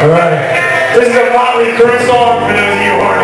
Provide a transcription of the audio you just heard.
All right. This is a Motley Crue song for those of you who are